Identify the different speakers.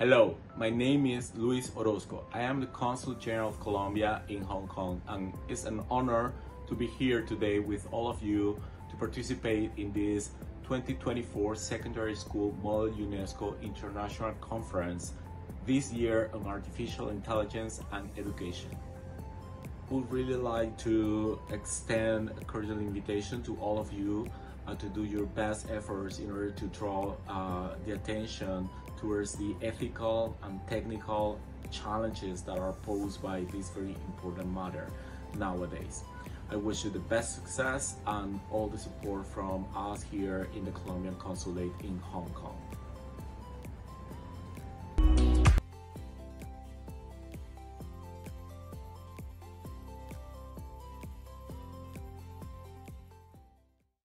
Speaker 1: Hello, my name is Luis Orozco. I am the Consul General of Colombia in Hong Kong and it's an honor to be here today with all of you to participate in this 2024 Secondary School Model UNESCO International Conference this year on Artificial Intelligence and Education. Would really like to extend a cordial invitation to all of you uh, to do your best efforts in order to draw uh, the attention towards the ethical and technical challenges that are posed by this very important matter nowadays. I wish you the best success and all the support from us here in the Colombian Consulate in Hong Kong.